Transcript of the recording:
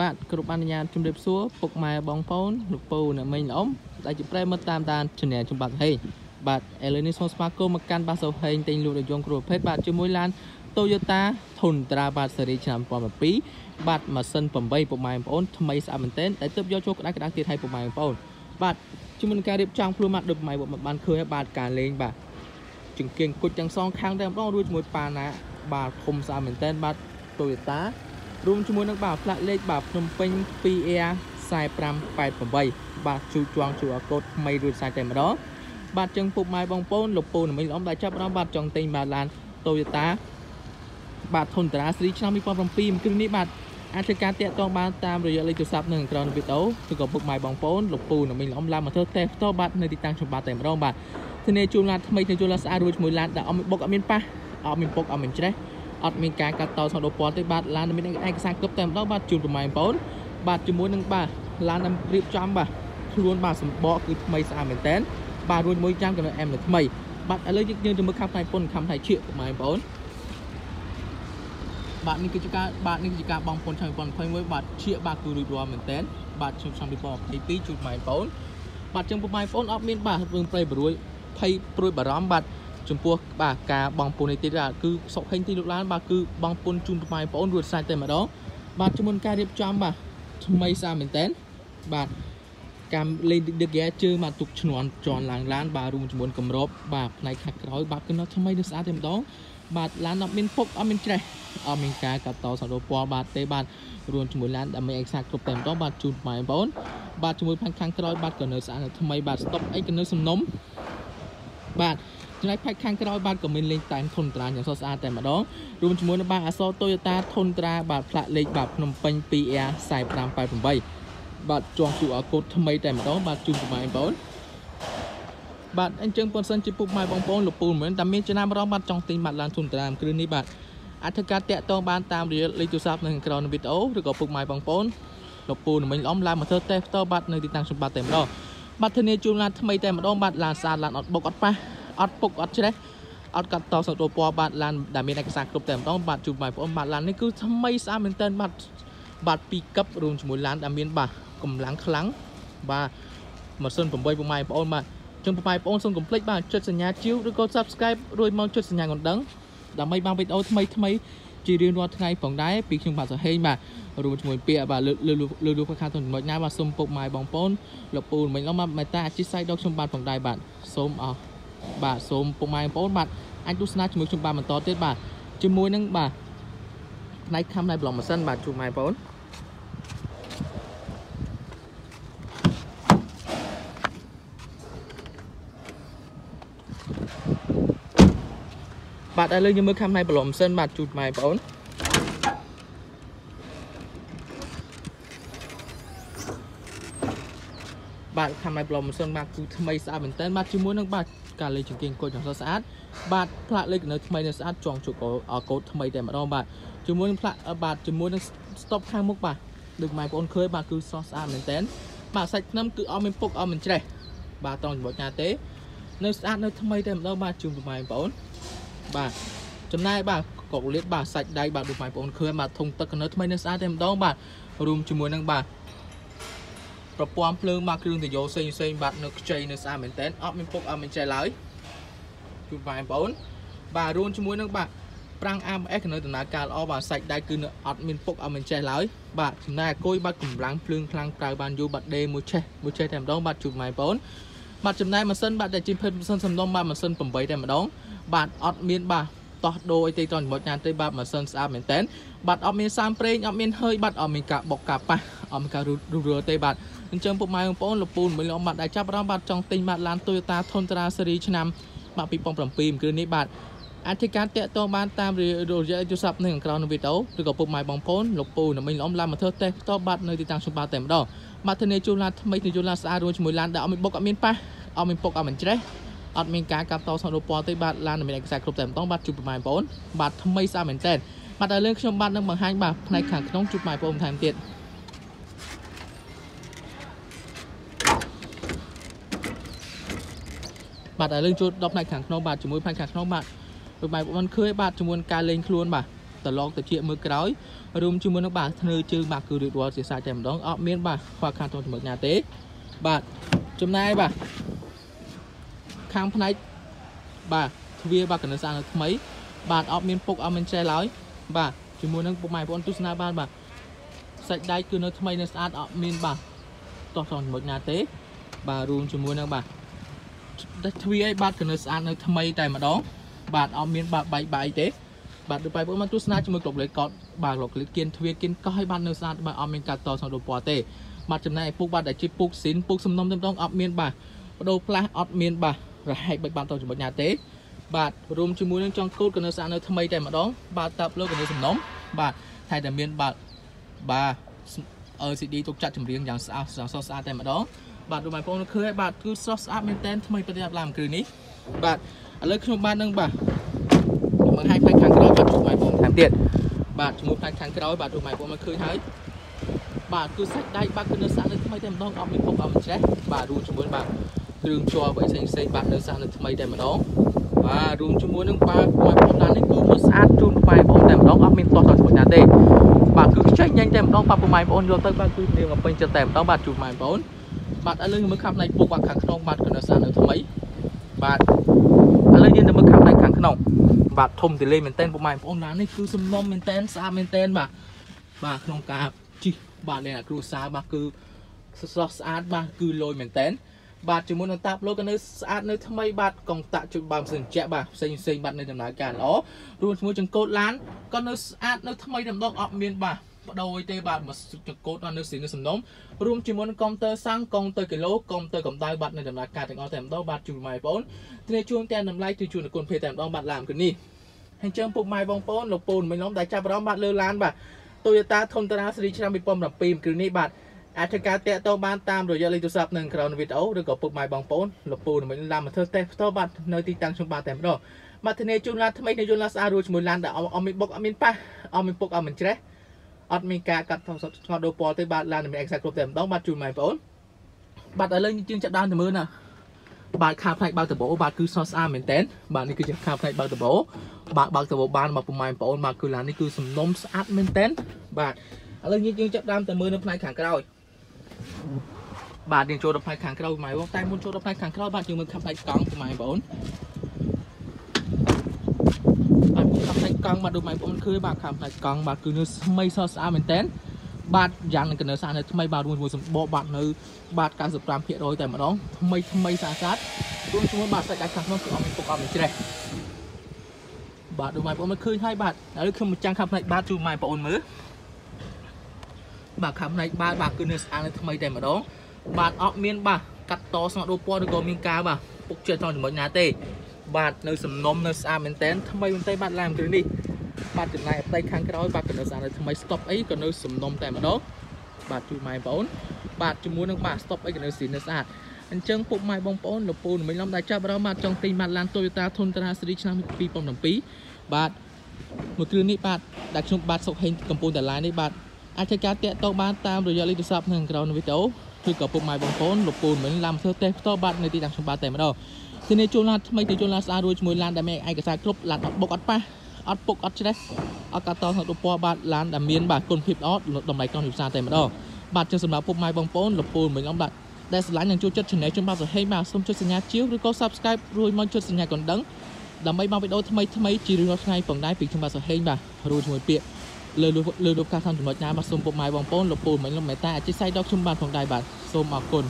បាទគ្រប់អនុញ្ញាតជំរាបសួរពុកម៉ែបងប្អូនលោកពូអ្នកមីងល្អអ៊ំដែលជាប្រិយមិត្តតាមដាន Channel ចំបាត់ហេងបាទឥឡូវនេះសូមស្វាគមន៍មកកាន់បាសោហេងទិញលក់រថយន្តគ្រប់ប្រភេទបាទជាមួយឡាន Toyota Tundra បាទស៊េរីឆ្នាំ2012បាទម៉ាស៊ីន8ពុកម៉ែបងប្អូនថ្មីស្អាតមែនទែនដែលទើបយកចូលក្តារក្តារទៀតឲ្យពុកម៉ែបងប្អូនបាទជាមួយនឹងការរៀបចំខ្លួនមកដូចពុកម៉ែបានឃើញបាទការលេងបាទជង្គៀងគុជទាំងសងខាងតែម្ដងរួចជាមួយប៉ាណាបាទធំស្អាតមែនទែនបាទ Toyota រួមជាមួយនឹងបាទផ្លាកលេខបាទភ្នំពេញ 2AR 4588បាទជួជាងជួអកូដថ្មីរួចសាច់តែម្ដងបាទចឹងពុកម៉ែបងប្អូនលោកពូនមិញល្អដែលចាប់ដល់បាទចង់ទិញបាទឡាន Toyota បាទ Tundra Series ឆ្នាំ2007គ្រឿងនេះបាទអាចធ្វើការតាក់ទងបានតាមរយៈលេខទូរស័ព្ទនៅក្រោមវីដេអូឬក៏ពុកម៉ែបងប្អូនលោកពូនមិញល្អឡានមកធ្វើតេស្តផ្ទាល់បាទនៅទីតាំងចំបាត់តែម្ដងបាទធានាជូនឡានថ្មីធានាជូនឡានស្អាតរួចជាមួយឡានដែលអត់មានបុកអត់មានប៉ះអត់មានពុកអត់មានច្រេះ អត់មានការកាត់តសំដៅពណ៌ទេបាទឡានមានឯកសារគ្រប់តែម្ដងបាទជូនប្រម៉ែបងប្អូនបាទជាមួយនឹងបាទឡានរៀបចំបាទខ្លួនបាទសម្បកគឺថ្មីស្អាតមែនតើបាទរួចមួយចាំចំណុចអែមនៅថ្មីបាទឥឡូវយើងទៅមើលខាងផ្នែកពុនខាងផ្នែកឈៀកប្រម៉ែបងប្អូនបាទនេះគឺជាការបាទនេះគឺជាការបងពុនឆ្នាំ2021បាទឈៀកបាទគឺរួចរាល់មែនតើបាទឆ្នាំឆ្នាំ2022ជូនម៉ែបងប្អូនបាទចឹងពុកម៉ែបងប្អូនអត់មានបាទរឿងប្រៃបរួយភ័យព្រួយបារម្ភបាទ ចំពោះបាទការបងពុននេះទៀតគឺសុកហេងទីលោកឡានបាទគឺបងពុនជូនបងប្អូនរួចសាច់តែម្ដងបាទជាមួយការរៀបចំបាទថ្មីស្អាតមែនតើបាទកម្មលេងដឹកយ៉ាជើមកទុកឈ្នន់ជន់ឡើងឡានបាទរួមជាមួយកម្របបាទផ្នែកខាងក្រោយបាទគឺនៅថ្មីនិងស្អាតតែម្ដងបាទឡានអត់មានពុកអត់មានច្រេះអត់មានការកាត់តសំដៅពណ៌បាទទេបាទរួមជាមួយឡានដើម្បីឯកសារគ្រប់តែម្ដងបាទជូនបងប្អូនបាទជាមួយផ្នែកខាងក្រោយបាទក៏នៅស្អាតថ្មីបាទស្តុបអីក៏នៅសំណុំបាទ ចំណែកផែកខាងក្រោយបាទក៏មានលេខតែមធុនត្រាយ៉ាងស្រស់ស្អាតតែម្ដងរួមជាមួយនឹងបាទអក្សរ Toyota ធុនត្រាបាទផ្លាកលេខបាទភ្នំពេញ 2R 4588បាទជាប់ QR code ថ្មីតែម្ដងបាទជូនបងប្អូនបាទអញ្ចឹងប៉ុនសិនជាពុកម៉ែបងប្អូនលោកពូមិនតែមានចំណាំរងបាទចង់ទិញបាទឡានធុនត្រាគ្រឿងនេះបាទអាចធ្វើការតាក់ទងបានតាមរយៈលេខទូរស័ព្ទនៅក្រោមវីដេអូឬក៏ពុកម៉ែបងប្អូនលោកពូនឹងមិញល្អឡើងមកធ្វើតេស្តផ្ទាល់បាទនៅទីតាំងសម្បត្តិតែម្ដងបាទធានាជូនឡានថ្មីតែម្ដងបាទឡានស្អាតឡានអត់បុកអត់ប៉ះ អត់ពុកអត់ច្រេះអត់កាត់តសំដៅពណ៌បាទឡានដែលមានឯកសារគ្រប់តែម្ដងបាទជួបបងប្អូនបាទឡាននេះគឺថ្មីស្អាតមែនទែនបាទបាទពីរកឹបរួមជាមួយឡានដែលមានបាទកម្លាំងខ្លាំងបាទម៉ាស៊ីន8ពុកម៉ែបងប្អូនបាទចឹងបងប្អូនសូមកុំភ្លេចបាទចុចសញ្ញាជីវឬក៏ Subscribe រួចមកចុចសញ្ញាកណ្ដឹងដើម្បីបានវីដេអូថ្មីថ្មីជារៀងរាល់ថ្ងៃផងដែរពីខ្ញុំបាទសហេងបាទរួមជាមួយពាក្យបាទលើលើលើលើខាងទៅចំណុចណាបាទសូមពុកម៉ែបងប្អូនលោកពូមិញឡងមកមេតាអធិស្ឋានដល់ខ្ញុំបាទផងដែរបាទសូមអរ បាទសូមពុកម៉ែបងប្អូនបាទអាចទស្សនាជាមួយខ្ញុំបាទបន្តទៀតបាទជាមួយនឹងបាទផ្នែកខាំផ្នែកប្លង់ម៉ាស៊ីនបាទជួបម៉ែបងប្អូនបាទឥឡូវយើងមើលខាំផ្នែកប្លង់ម៉ាស៊ីនបាទជួបម៉ែបងប្អូនបាទខាំណៃប្លុំម៉ាស៊ីនបាទគឺថ្មីស្អាតមែនតើបាទជាមួយនឹងបាទ ការលេខចង្គៀងកូដយ៉ាងស្អាតបាទផ្លាកលេខនៅថ្មីនៅស្អាតចងជុកកូដថ្មីតែម្ដងបាទជាមួយនឹងផ្លាកបាទជាមួយនឹង stop ខាងមុខបាទដូចម៉ែបងប្អូនឃើញបាទគឺស្រស់ស្អាតមែនតើបាទសាច់ថ្នាំគឺអត់មានពុកអត់មានច្រេះបាទត្រង់ចំណុចណាទេ នៅស្អាតនៅថ្មីតែម្ដងបាទជូនបងប្អូនបាទចំណាយបាទកុកលៀតបាទសាច់ដៃបាទដូចបងប្អូនឃើញបាទធុងទឹកនៅថ្មីនៅស្អាតតែម្ដងបាទរួមជាមួយនឹងបាទ ប្រព័ន្ធភ្លើងបាទគ្រឿងតយោផ្សេងផ្សេងបាទនៅខ្ចីនៅស្អាតមែនតើអត់មានពុកអត់មានចែឡើយជូនបងប្អូនបាទរួមជាមួយនឹងបាទប្រាំង ABS នៅដំណើរការល្អបាទសាច់ដៃគឺនៅអត់មានពុកអត់មានចេះឡើយបាទចំណែកអគុយបាទកម្លាំងភ្លើងខ្លាំងក្រៅបានយូរបាទដេមួយឆេះមួយឆេះតែម្ដងបាទជូនបងប្អូនបាទចំណែកម៉ាស៊ីនបាទដែលជាភេទម៉ាស៊ីនសំណុំបាទម៉ាស៊ីន8តែម្ដងបាទអត់មានបាទ តោះដូរអីទេត្រង់ចំណុចណាទេបាទម៉ាស៊ីនស្អាតមែនតើបាទអត់មានសាមប្រេងអត់មាន hơi បាទអត់មានការបុកការប៉ះអត់មានការរុះរើទេបាទអញ្ចឹងពុកម៉ែបងប្អូនលពូនមួយលំបាត់ដែលចាប់អារម្មណ៍បាទចង់ទិញបាទឡាន Toyota Tundra Series ឆ្នាំបាទ2007គ្រឿងនេះបាទអធិការតាក់ទងបានតាមរយៈទូរស័ព្ទនៅខាងក្រោមនៃវីដេអូឬក៏ពុកម៉ែបងប្អូនលោកពូនឹងមិញល្អឡានមកធ្វើតេស្តផ្ទាល់បាទនៅទីតាំងសុបាតែម្ដងបាទធានាជូនឡានថ្មីធានាជូនឡានស្អាតរួមជាមួយឡានដែលអត់មានបុកអត់មានប៉ះអត់មានពុកអត់មានច្រេះ អត់មានការកាត់តសំរូបពណ៌ទេបាទឡានមានឯកសារគ្រប់តែម្ដងបាទជួបបងប្អូនបាទថ្មីស្អាតមែនតើបាទឥឡូវខ្ញុំបាទនឹងបង្ហាញបាទផ្នែកខាងក្នុងជួបបងប្អូនថែមទៀតបាទឥឡូវចូលដល់ផ្នែកខាងក្នុងបាទជាមួយផ្នែកខាងក្នុងបាទលោកបែបបងឃើញបាទជាមួយការលេងខ្លួនបាទត្រឡងទៅជាមើលក្រោយរួមជាមួយនឹងបាទធ្នើជើងបាទគឺរៀបរាល់ជាសាច់តែម្ដងអត់មានបាទខ្វះខាតក្នុងចំណុចណាទេបាទចំណាយបាទ ខាងផ្នែកបាទទ្វារបាទកណ្ដឹងស្អាតនៅថ្មី បាទអត់មានពុកអត់មានច្រេះឡើយបាទជាមួយនឹងពុកម៉ែបងប្អូនទស្សនាបានបាទសាច់ដៃគឺនៅថ្មីនៅស្អាតអត់មានបាទតោះតចំណុចណាទេ បាទរួមជាមួយនឹងបាទទ្វារឲ្យបាទកណ្ដឹងស្អាតនៅថ្មីតែម្ដងបាទអត់មានបាទបែកបែកទេបាទដូចបងប្អូនមកទស្សនាជាមួយក្លុបលេខកតបាទក្លុបលេខគៀនទ្វារគៀនកោះឲ្យបាទនៅស្អាតបាទអត់មានការតសំដៅពណ៌ទេបាទចំណែកឯពុកបាទដែលជាពុកស៊ីនពុកសំណុំតែម្ដងអត់មានបាទបដូរផ្លាស់អត់មានបាទ រហែកបែកបាត់ទៅចំណុចណាទេបាទរួមជាមួយនឹងចង់កូតក៏នៅស្អាតនៅថ្មីតែម្ដងបាទតាប់លើក៏នៅសំណុំបាទថែតែមានបាទបាទ LCD ទុកចាត់ចម្រៀងយ៉ាងស្អាតស្អាតស្អាតតែម្ដងបាទលោកបងប្អូនឃើញហើយបាទគឺស្រស់ស្អាតមែនតែនថ្មីប្រទេសអាប់ឡាមគ្រឿនេះបាទឥឡូវខ្ញុំបាននឹងបាទបង្ហាញផ្នែកខាងក្រោយបាទលោកបងប្អូនថែមទៀតបាទជាមួយផ្នែកខាងក្រោយបាទលោកបងប្អូនមកឃើញហើយបាទគឺសាច់ដៃបាទគឺនៅស្អាតនៅថ្មីតែម្ដងអត់មានពុកអត់មានច្រេះបាទរួមជាមួយបាទ គ្រឿងជ័រអ្វីផ្សេងផ្សេងបាទនៅស្អាតនៅថ្មីតែម្ដងបាទរួមជាមួយនឹងបាទបងប្អូនឡាននេះគឺមើលស្អាតជូនបាយបងតែម្ដងអត់មានទាស់ដល់ជាមួយណាទេបាទគឺខ្ចីញ៉ាញ់តែម្ដងបាទពុកម៉ែបងប្អូនយកទៅបាទគឺនាងកំពេញចិត្តតែម្ដងបាទជូនម៉ែបងប្អូនបាទឥឡូវមើលខាងផ្នែកពុកបាទខាងក្នុងបាទគឺនៅស្អាតនៅថ្មីបាទឥឡូវយើងទៅមើលខាងផ្នែកខាងក្នុងបាទធំទលេមែនតើពុកម៉ែបងប្អូនឡាននេះគឺសំណុំមែនតើស្អាតមែនតើបាទបាទក្នុងការជិះបាទលេងអាគ្រូសាបាទគឺស្រស់ស្អាតបាទគឺលយមែនតើ បាទជាមួយនឹងតាប់លោកក៏នៅស្អាតនៅថ្មីបាទកងតាក់ជួយបើផ្សេងជាក់បាទផ្សេងផ្សេងបាទនៅដំណើរការល្អរួមជាមួយចង្កូតឡានក៏នៅស្អាតនៅថ្មីតែម្ដងអត់មានបាទបដូរទេបាទមកចង្កូតដល់នៅស្រីនៅសំណុំរួមជាមួយនឹងកុំព្យូទ័រសាំងកុំព្យូទ័រគីឡូកុំព្យូទ័រកម្ដៅបាទនៅដំណើរការទាំងអស់តែម្ដងបាទជួយម៉ែបងប្អូនគ្នាជួនតែតម្លៃទៅជួនគុណភេទតែម្ដងបាទឡានគឺនេះហើយចឹងពុកម៉ែបងប្អូនលោកពូនមិនឡំតែចាប់អារម្មណ៍បាទលើឡានបាទ Toyota Tundra ស៊េរីឆ្នាំ2017គឺនេះបាទ អាចធ្វើការតាក់ទងបានតាមរយៈលេខទូរស័ព្ទនៅក្រោមវីដេអូឬក៏ពុកម៉ែបងប្អូនលោកពូនឹងឡានមកធ្វើតេស្តផ្ទាល់បាទនៅទីតាំងខ្ញុំបាទតែម្ដងបាទធានាជូនឡានថ្មីនៃយន្តឡានស្អាតរួចជាមួយឡានដែលអត់មានបុកអត់មានប៉ះអត់មានពុកអត់មានច្រេះអត់មានការកាត់ថតស្ងោតដូរពណ៌ទេបាទឡានមានអេកសាគ្រប់តែម្ដងបាទជូនម៉ែបងប្អូនបាទឥឡូវយើងចាប់ដើមទៅមើលណាបាទខាផ្នែកបើកដបោបាទគឺស្រស់ស្អាតមែនតើបាទនេះគឺជាខាផ្នែកបើកដបោបាទបើកដបោបានមកពុំម៉ែបងប្អូនបាទគឺឡាននេះគឺសំណុំស្អាតមែនតើបាទឥឡូវយើងចាប់ដើមទៅមើលនៅផ្នែកខាងក្រោយ បាទយើងចូលដល់ផ្នែកខាងក្រោយម៉ែបងតែមុនចូលដល់ផ្នែកខាងក្រោយបាទយើងមើលខាងផ្នែកកង់ពុំម៉ែបងប្អូនបាទខាងផ្នែកកង់បាទដូចម៉ែបងប្អូនឃើញបាទខាងផ្នែកកង់បាទគឺនៅថ្មីស្រស់ស្អាតមែនតើបាទយ៉ាងនឹងកណ្ដៅស្អាតនៅថ្មីបាទរួមជាមួយសម្បកបាទនៅបាទ95%តែម្ដងថ្មីថ្មីស្អាតស្អាតរួមជាមួយបាទសាច់ដៃខាងក្នុងគឺអត់មានពុកអត់មានច្រេះបាទដូចម៉ែបងប្អូនមើលឃើញហើយបាទឥឡូវខ្ញុំមកចាំងខាងផ្នែកបាទជូនម៉ែបងប្អូនមើល បាទខាងផ្នែកបាទបាទគឺនៅស្អាតនៅថ្មីតែម្ដងបាទអត់មានបាទកាត់តស្ងោដូរពណ៌ឬក៏មានការបាទពុកចិត្ត trong ចំណុចណាទេ បាទនៅសំណុំនៅស្អាតមែនតែនថ្មីមែនទេបាទឡានគ្រឿងនេះបាទចំណែកផ្ទៃខាងក្រោយបាទក៏នៅស្អាតនៅថ្មី stop អីក៏នៅសំណុំតែម្ដងបាទជួយម៉ែបងប្អូនបាទជាមួយនឹងបាទ stop អីក៏នៅស្រីនៅស្អាតអញ្ចឹងពុកម៉ែបងប្អូនលោកពូនមិញឡំដែលចាប់អារម្មណ៍បាទចង់ទិញម៉ាត់ឡាន Toyota Tundra Series ឆ្នាំ2017បាទមួយគ្រឿងនេះបាទដែលខ្ញុំបាទសុកហេងកំពូលតាឡាននេះបាទ អាចធ្វើការតាក់ទងបានតាមរយៈលេខទូរស័ព្ទនៅក្រោមវីដេអូឬក៏ពុកម៉ែបងប្អូនលោកពូនមិញឡានធ្វើតេស្តផ្ទាល់បាទនៅទីតាំងខ្ញុំបាទតែម្ដងទីនេះជួលឡានថ្មីទីជួលឡានស្អាតរួចជាមួយឡានដែលមានឯកសារគ្រប់ឡានអត់បុកអត់ប៉ះអត់ពុកអត់ច្រេះអត់កាត់តក្នុងរូបពណ៌បាទឡានដែលមានបាទគុណភាពល្អតម្លៃកង់ពិសាតែម្ដងបាទជិះសម្រាប់ពុកម៉ែបងប្អូនលោកពូនមិញអំបាទដែលស្រឡាញ់និងចូលចិត្ត Channel ខ្ញុំបាទសហេងបាទសូមចុចសញ្ញាជាវឬក៏ Subscribe រួចមកចុចសញ្ញាកណ្ដឹងដើម្បីមកវីដេអូថ្មីថ្មីជារៀងរាល់ថ្ងៃផងដែរពីខ្ញុំបាទសហេងបាទរួចជាមួយពាក្យ លើលើរូបការតាមចំណុចណាបាទសូមពុកម៉ែបងប្អូនលោកពូនមិញលោកមេតាអធិស្ឋានដល់ខ្ញុំបាទផងដែរបាទសូមអរគុណ